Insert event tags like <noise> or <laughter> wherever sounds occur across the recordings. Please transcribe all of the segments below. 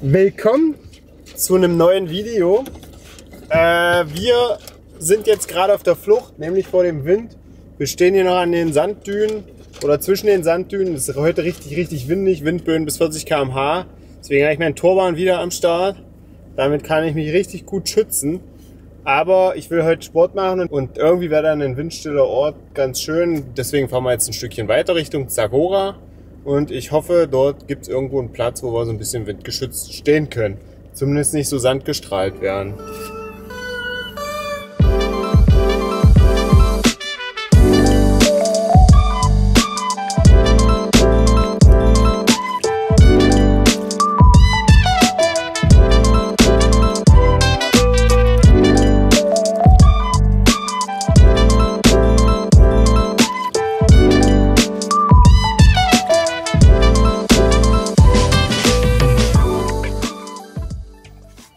Willkommen zu einem neuen Video. Äh, wir sind jetzt gerade auf der Flucht, nämlich vor dem Wind. Wir stehen hier noch an den Sanddünen oder zwischen den Sanddünen. Es ist heute richtig, richtig windig, Windböen bis 40 km/h. Deswegen habe ich meinen Turban wieder am Start. Damit kann ich mich richtig gut schützen. Aber ich will heute Sport machen und irgendwie wäre dann ein windstiller Ort ganz schön. Deswegen fahren wir jetzt ein Stückchen weiter Richtung Zagora. Und ich hoffe, dort gibt es irgendwo einen Platz, wo wir so ein bisschen windgeschützt stehen können. Zumindest nicht so sandgestrahlt werden.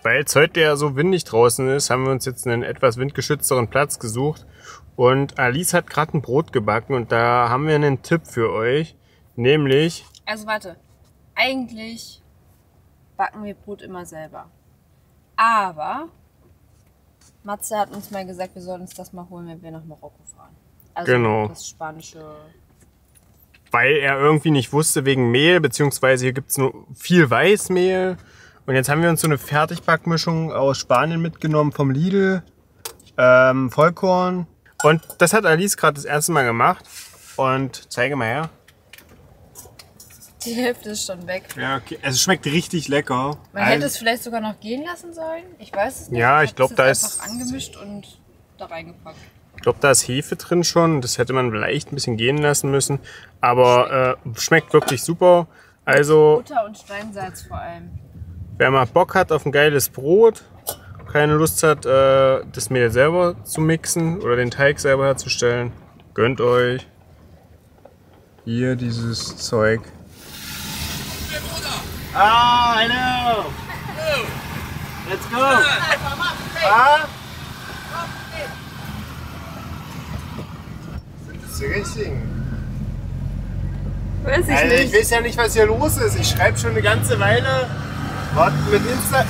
Weil es heute ja so windig draußen ist, haben wir uns jetzt einen etwas windgeschützteren Platz gesucht. Und Alice hat gerade ein Brot gebacken und da haben wir einen Tipp für euch. Nämlich, Also warte, eigentlich backen wir Brot immer selber. Aber Matze hat uns mal gesagt, wir sollen uns das mal holen, wenn wir nach Marokko fahren. Also Genau. das spanische. weil er irgendwie nicht wusste wegen Mehl, beziehungsweise hier gibt's nur viel Weißmehl. Und jetzt haben wir uns so eine Fertigbackmischung aus Spanien mitgenommen vom Lidl. Ähm, Vollkorn. Und das hat Alice gerade das erste Mal gemacht. Und zeige mal her. Die Hälfte ist schon weg. Ja, okay. Also Es schmeckt richtig lecker. Man hätte es vielleicht sogar noch gehen lassen sollen. Ich weiß es nicht. Ja, ich hab glaub, es da ist- einfach angemischt und da reingepackt. Ich glaube, da ist Hefe drin schon. Das hätte man vielleicht ein bisschen gehen lassen müssen. Aber äh, schmeckt wirklich super. Also, Butter und Steinsalz vor allem. Wer mal Bock hat auf ein geiles Brot, keine Lust hat, äh, das Mehl selber zu mixen oder den Teig selber herzustellen, gönnt euch hier dieses Zeug. Ah, hello! Let's go! Ah? Sind das die richtigen? Weiß ich ich nicht. weiß ja nicht, was hier los ist. Ich schreibe schon eine ganze Weile. Warte, mit Insta.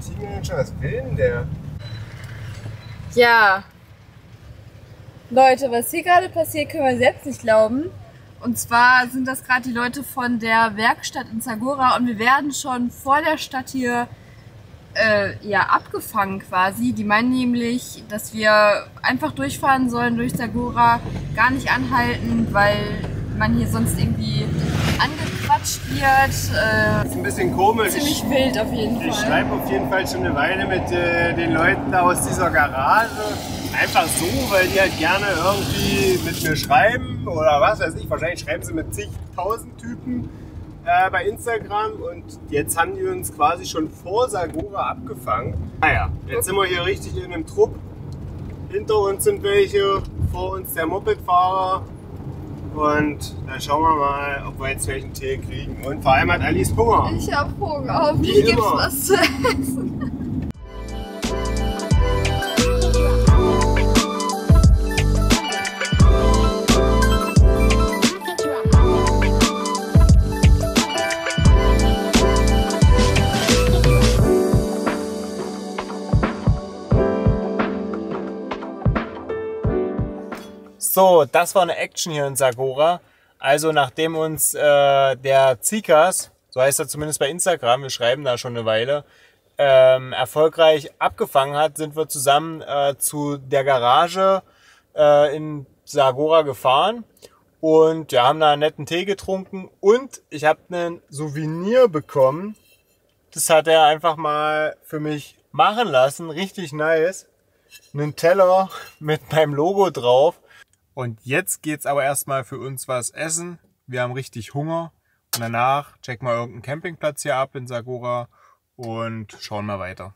Teenager, was will denn der? Ja. Leute, was hier gerade passiert, können wir selbst nicht glauben. Und zwar sind das gerade die Leute von der Werkstatt in Zagora und wir werden schon vor der Stadt hier äh, ja, abgefangen quasi. Die meinen nämlich, dass wir einfach durchfahren sollen durch Zagora, gar nicht anhalten, weil man hier sonst irgendwie angequatscht wird. Äh, ist ein bisschen komisch. ziemlich Ich, wild auf jeden ich Fall. schreibe auf jeden Fall schon eine Weile mit äh, den Leuten da aus dieser Garage. Einfach so, weil die halt gerne irgendwie mit mir schreiben oder was weiß ich. Wahrscheinlich schreiben sie mit zigtausend Typen äh, bei Instagram und jetzt haben die uns quasi schon vor Sagora abgefangen. Naja, jetzt sind wir hier richtig in einem Trupp. Hinter uns sind welche, vor uns der Mopedfahrer. Und dann schauen wir mal, ob wir jetzt welchen Tee kriegen. Und vor allem hat Alice Hunger. Ich hab Hunger. Hoffentlich gibt's immer. was zu essen. So, das war eine Action hier in Sagora. Also nachdem uns äh, der Zikas, so heißt er zumindest bei Instagram, wir schreiben da schon eine Weile, ähm, erfolgreich abgefangen hat, sind wir zusammen äh, zu der Garage äh, in Sagora gefahren und ja, haben da einen netten Tee getrunken und ich habe einen Souvenir bekommen. Das hat er einfach mal für mich machen lassen, richtig nice. Einen Teller mit meinem Logo drauf. Und jetzt geht's aber erstmal für uns was essen. Wir haben richtig Hunger. Und danach checken wir irgendeinen Campingplatz hier ab in Sagora und schauen mal weiter.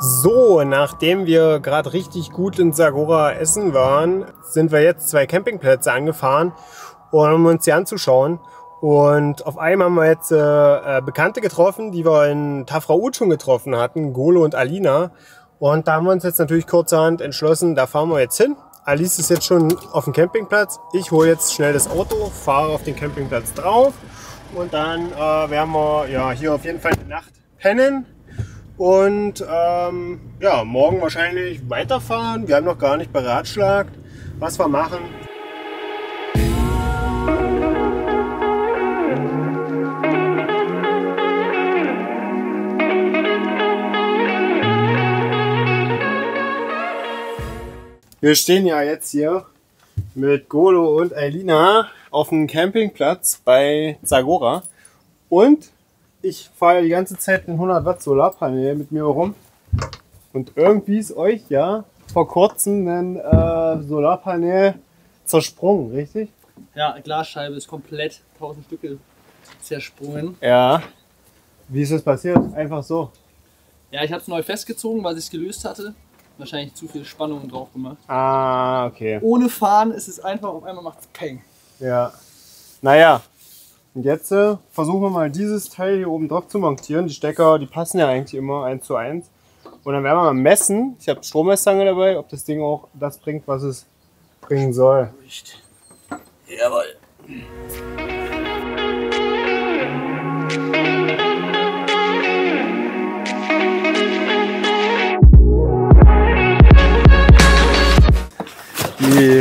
So, nachdem wir gerade richtig gut in Sagora essen waren, sind wir jetzt zwei Campingplätze angefahren, um uns die anzuschauen. Und auf einmal haben wir jetzt äh, äh, Bekannte getroffen, die wir in Tafraout schon getroffen hatten, Golo und Alina. Und da haben wir uns jetzt natürlich kurzerhand entschlossen, da fahren wir jetzt hin Alice ist jetzt schon auf dem Campingplatz. Ich hole jetzt schnell das Auto, fahre auf den Campingplatz drauf und dann äh, werden wir ja, hier auf jeden Fall eine Nacht pennen und ähm, ja, morgen wahrscheinlich weiterfahren. Wir haben noch gar nicht beratschlagt, was wir machen. Wir stehen ja jetzt hier mit Golo und Eilina auf dem Campingplatz bei Zagora. Und ich fahre die ganze Zeit ein 100 Watt Solarpanel mit mir rum. Und irgendwie ist euch ja vor kurzem ein äh, Solarpanel zersprungen, richtig? Ja, Glasscheibe ist komplett 1000 Stücke zersprungen. Ja. Wie ist das passiert? Einfach so. Ja, ich habe es neu festgezogen, weil ich es gelöst hatte. Wahrscheinlich zu viel Spannung drauf gemacht. Ah, okay. Ohne Fahren ist es einfach, auf einmal macht es Peng. Ja. Naja. Und jetzt äh, versuchen wir mal dieses Teil hier oben drauf zu montieren. Die Stecker, die passen ja eigentlich immer eins zu eins. Und dann werden wir mal messen. Ich habe Strommesstange dabei, ob das Ding auch das bringt, was es bringen soll. Jawohl.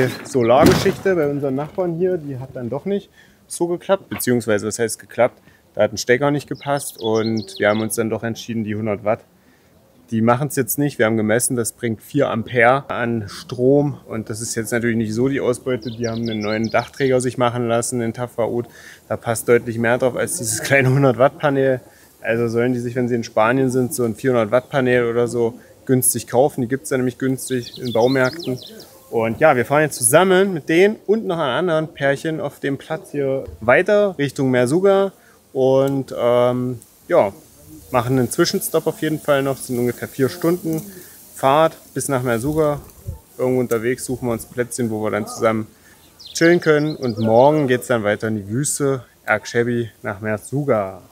Die Solargeschichte bei unseren Nachbarn hier, die hat dann doch nicht so geklappt, beziehungsweise was heißt geklappt? Da hat ein Stecker nicht gepasst und wir haben uns dann doch entschieden, die 100 Watt, die machen es jetzt nicht. Wir haben gemessen, das bringt 4 Ampere an Strom und das ist jetzt natürlich nicht so die Ausbeute. Die haben einen neuen Dachträger sich machen lassen, den Tafraud. Da passt deutlich mehr drauf als dieses <laughs> kleine 100 Watt Panel. Also sollen die sich, wenn sie in Spanien sind, so ein 400 Watt Panel oder so günstig kaufen. Die gibt es ja nämlich günstig in Baumärkten. Und ja, wir fahren jetzt zusammen mit denen und noch einem anderen Pärchen auf dem Platz hier weiter Richtung Mersuga. Und ähm, ja, machen einen Zwischenstopp auf jeden Fall noch. Das sind ungefähr vier Stunden Fahrt bis nach Mersuga. Irgendwo unterwegs suchen wir uns Plätzchen, wo wir dann zusammen chillen können. Und morgen geht es dann weiter in die Wüste, Erkshebi nach Mersuga.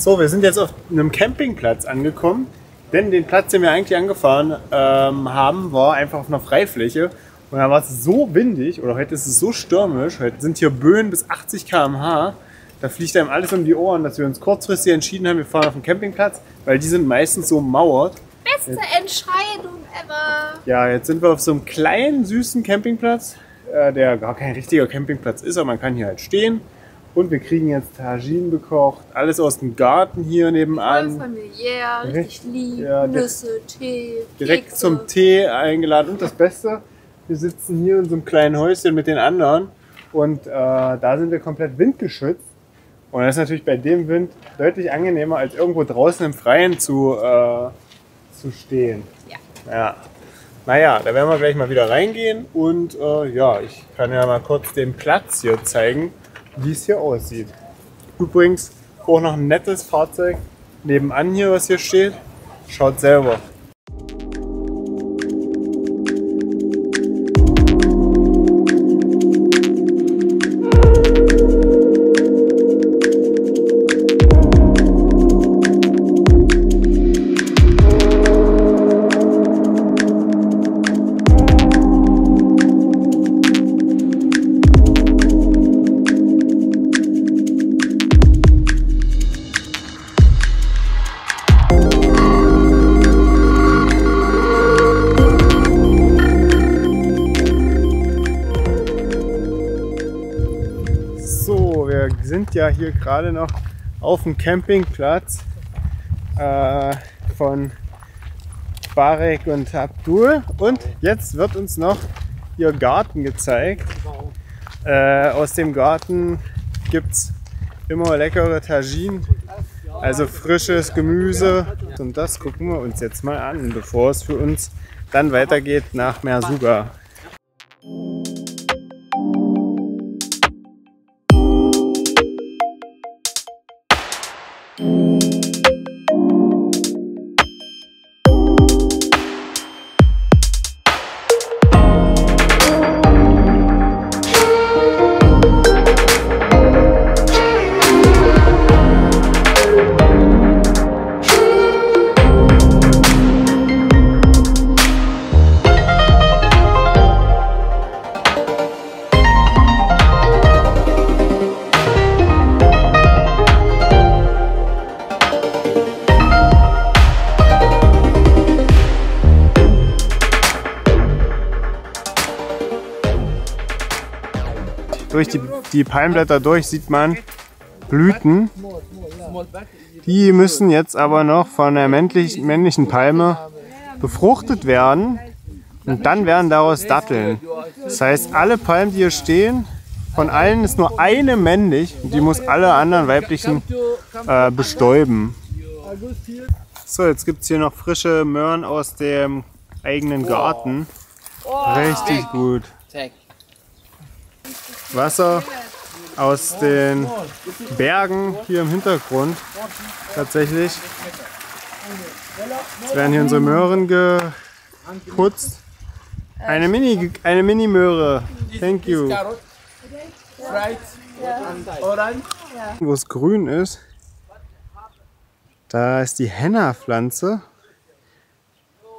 So, wir sind jetzt auf einem Campingplatz angekommen. Denn den Platz, den wir eigentlich angefahren ähm, haben, war einfach auf einer Freifläche. Und da war es so windig, oder heute ist es so stürmisch, heute sind hier Böen bis 80 km/h. Da fliegt einem alles um die Ohren, dass wir uns kurzfristig entschieden haben, wir fahren auf den Campingplatz, weil die sind meistens so mauert. Beste Entscheidung ever. Ja, jetzt sind wir auf so einem kleinen, süßen Campingplatz, äh, der gar kein richtiger Campingplatz ist, aber man kann hier halt stehen. Und wir kriegen jetzt Tagine bekocht, alles aus dem Garten hier Voll nebenan. familiär, richtig lieb. ja, Nüsse, Tee, Direkt Kekse. zum Tee eingeladen. Und das Beste, wir sitzen hier in so einem kleinen Häuschen mit den anderen und äh, da sind wir komplett windgeschützt. Und das ist natürlich bei dem Wind deutlich angenehmer, als irgendwo draußen im Freien zu, äh, zu stehen. Ja. Ja. Naja, da werden wir gleich mal wieder reingehen und äh, ja, ich kann ja mal kurz den Platz hier zeigen, wie es hier aussieht. Übrigens auch noch ein nettes Fahrzeug nebenan hier, was hier steht. Schaut selber. Sind ja hier gerade noch auf dem Campingplatz äh, von Barek und Abdul. Und jetzt wird uns noch ihr Garten gezeigt. Äh, aus dem Garten gibt es immer leckere Tagine, also frisches Gemüse. Und das gucken wir uns jetzt mal an, bevor es für uns dann weitergeht nach Mersuga. Durch die, die Palmblätter durch sieht man Blüten. Die müssen jetzt aber noch von der männlich, männlichen Palme befruchtet werden. Und dann werden daraus Datteln. Das heißt, alle Palmen, die hier stehen, von allen ist nur eine männlich und die muss alle anderen weiblichen äh, bestäuben. So, jetzt gibt es hier noch frische Möhren aus dem eigenen Garten. Richtig gut. Wasser aus den Bergen hier im Hintergrund tatsächlich. Jetzt werden hier unsere Möhren geputzt. Eine Mini, eine Mini-Möhre. Thank you. Wo es grün ist, da ist die Henna-Pflanze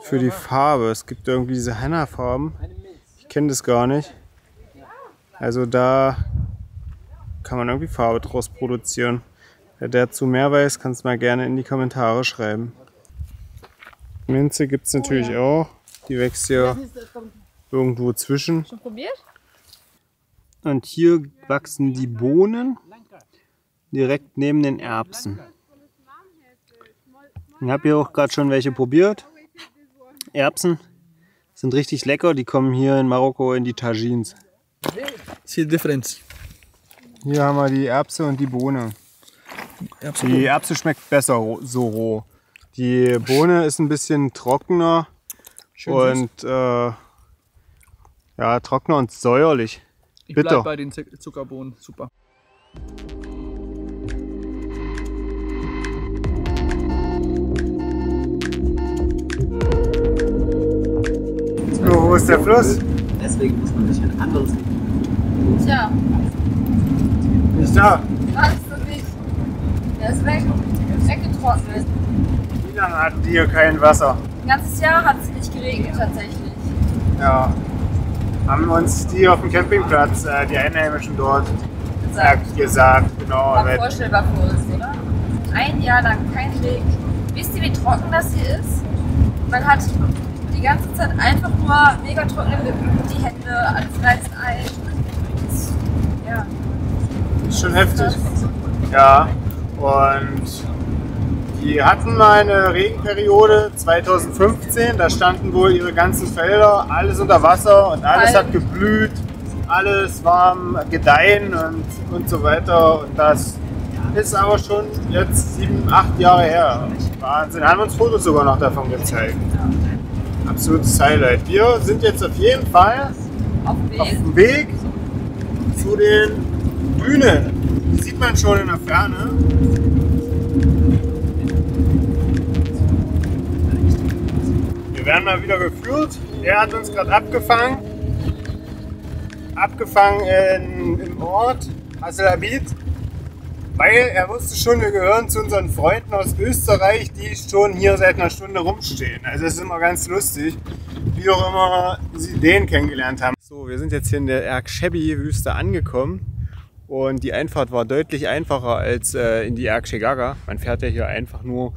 für die Farbe. Es gibt irgendwie diese Henna-Farben. Ich kenne das gar nicht. Also da kann man irgendwie Farbe draus produzieren. Wer dazu mehr weiß, kann es mal gerne in die Kommentare schreiben. Minze gibt es natürlich auch. Die wächst hier irgendwo zwischen. Schon probiert? Und hier wachsen die Bohnen direkt neben den Erbsen. Ich habe hier auch gerade schon welche probiert. Erbsen sind richtig lecker. Die kommen hier in Marokko in die Tagines. See the difference. Hier haben wir die Erbse und die Bohne. Die Erbse schmeckt besser so roh. Die Bohne ist ein bisschen trockener Schön und äh, ja, trockener und säuerlich. Ich bitter. bleib bei den Zuck- Zuckerbohnen. Super. So, wo ist der Fluss? Deswegen anderes Tja, Nicht da. kannst du nicht. Der ist weg. Weggetrocknet. Wie lange hatten die hier kein Wasser? Ein ganzes Jahr hat es nicht geregnet tatsächlich. Ja. Haben uns die auf dem Campingplatz, äh, die Einheimischen dort, äh, Gesagt. gesagt. Genau. War vorstellbar für uns, oder? Ein Jahr lang kein Regen. Wisst ihr, wie trocken das hier ist? Man hat die ganze Zeit einfach nur mega trockene Lippen, die Hände, alles reißt ein. Das- Ja. ist schon heftig. Ja. Und die hatten mal eine Regenperiode 2015. Da standen wohl ihre ganzen Felder, alles unter Wasser und alles Algen. hat geblüht. Alles war am Gedeihen und, und so weiter. Und das ist aber schon jetzt sieben, acht Jahre her. Wahnsinn. Haben uns Fotos sogar noch davon gezeigt. Absolutes Highlight. Wir sind jetzt auf jeden Fall Auf dem auf Weg. dem Weg zu den Dünen. Die sieht man schon in der Ferne. Wir werden mal wieder geführt. Er hat uns gerade abgefangen. Abgefangen in, im Ort Hasselabid. Weil er wusste schon, wir gehören zu unseren Freunden aus Österreich, die schon hier seit einer Stunde rumstehen. Also es ist immer ganz lustig, wie auch immer sie den kennengelernt haben. So, wir sind jetzt hier in der Erkshebi-Wüste angekommen und die Einfahrt war deutlich einfacher als äh, in die Erkshegaga. Man fährt ja hier einfach nur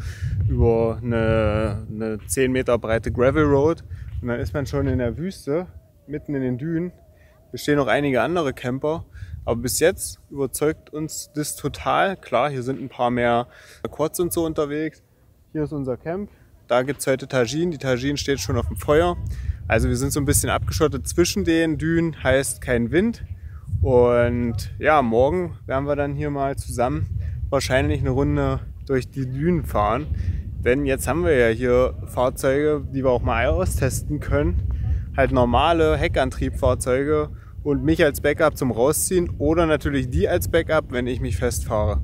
über eine, eine 10 Meter breite Gravel Road und dann ist man schon in der Wüste, mitten in den Dünen. Hier stehen noch einige andere Camper. Aber bis jetzt überzeugt uns das total. Klar, hier sind ein paar mehr Quads und so unterwegs. Hier ist unser Camp. Da gibt's heute Tagine. Die Tagine steht schon auf dem Feuer. Also wir sind so ein bisschen abgeschottet zwischen den Dünen, heißt kein Wind. Und ja, morgen werden wir dann hier mal zusammen wahrscheinlich eine Runde durch die Dünen fahren. Denn jetzt haben wir ja hier Fahrzeuge, die wir auch mal austesten können. Halt normale Heckantriebfahrzeuge und mich als Backup zum Rausziehen oder natürlich die als Backup, wenn ich mich festfahre.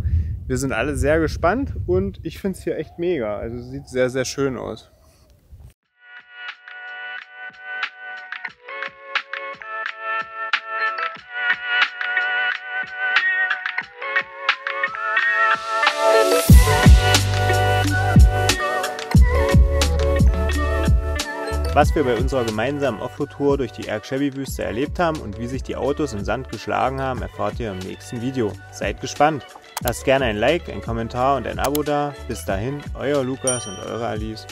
wir sind alle sehr gespannt und ich finde es hier echt mega. Also sieht sehr, sehr schön aus. Was wir bei unserer gemeinsamen Offroad-Tour durch die Ergshebi-Wüste erlebt haben und wie sich die Autos im Sand geschlagen haben, erfahrt ihr im nächsten Video. Seid gespannt! Lasst gerne ein Like, ein Kommentar und ein Abo da. Bis dahin, euer Lukas und eure Alice.